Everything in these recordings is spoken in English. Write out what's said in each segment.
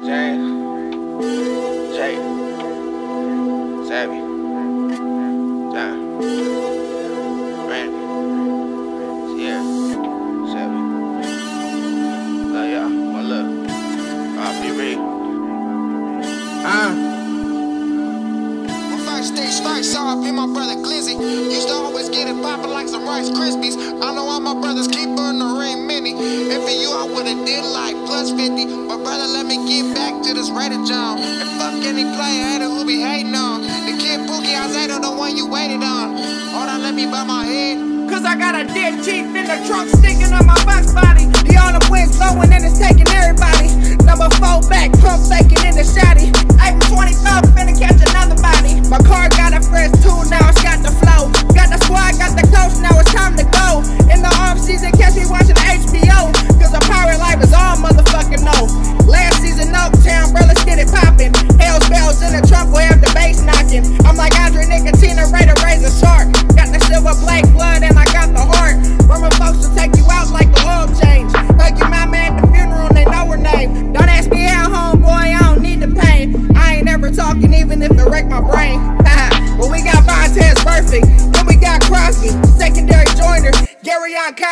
James, Jake, Savvy, John, Randy, Sierra, Savvy. Love y'all. One love. I'll be real. Uh. First stage first, saw up in my brother Glizzy. Used to always get it poppin' like some Rice Krispies. I know all my brothers keep on the ring mini. If for you, I would've did like plus 50. But brother, let me get back to this Raider John. And fuck any player hater who be hating on. The kid Pookie Alzado, the one you waited on. Hold on, let me bow my head. Cause I got a dead chief in the trunk sticking on my box body. The the winds blowing and it's taking everybody.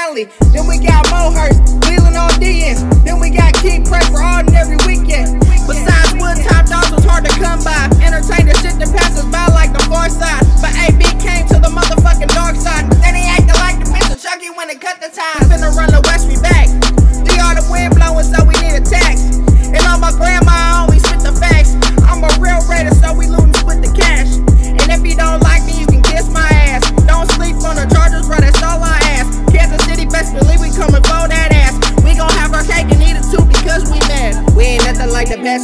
Gary. Then we got Mohurst, Leland on DN.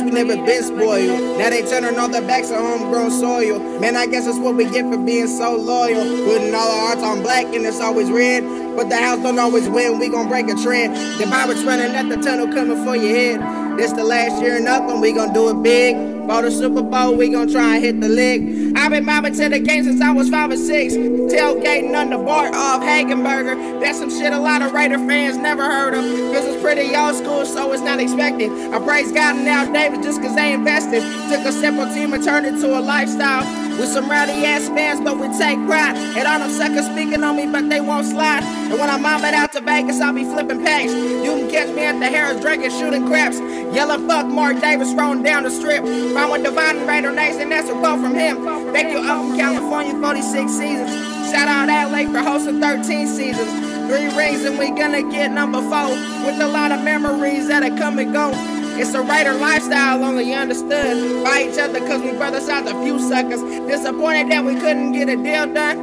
We never been spoiled. Now they turning all their backs on homegrown soil. Man, I guess that's what we get for being so loyal. Putting all our hearts on black and it's always red. But the house don't always win, we gon' break a trend. The Bobbitt's running at the tunnel coming for your head. This the last year and nothing, we gon' do it big. For the Super Bowl, we gon' try and hit the lick. I've been mobbing to the game since I was five or six. Tailgating on the bar off Hegenberger. That's some shit a lot of Raider fans never heard of. Cause it's pretty old school, so it's not expected. I praise God and Al Davis just cause they invested. Took a simple team and turned it to a lifestyle. With some rowdy ass fans, but we take pride. And all them suckers speaking on me, but they won't slide. And when I'm mobbing out to Vegas, I'll be flipping packs. You can catch me at the Harrah's drinking, shooting craps. Yelling fuck Mark Davis, rolling down the strip. Found with Divine and Raider Nation, that's a quote from him. Thank you up from California, 46 seasons. Shout out LA for hosting 13 seasons. Three rings and we gonna get number four. With a lot of memories that'll come and go. It's a Raider lifestyle, only understood by each other, cause we brothers out the few suckers. Disappointed that we couldn't get a deal done.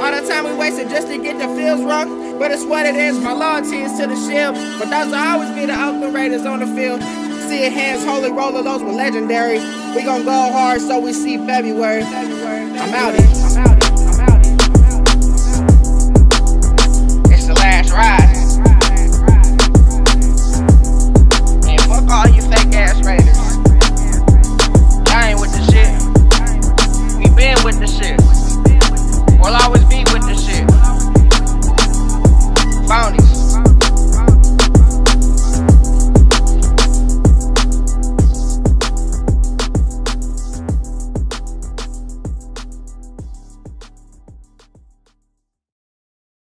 All the time we wasted just to get the feels wrong. But it's what it is, my loyalty is to the shield. But those will always be the Oakland Raiders on the field. See your hands holy roller, those were legendary. We gon' go hard so we see February. I'm out. I'm out here.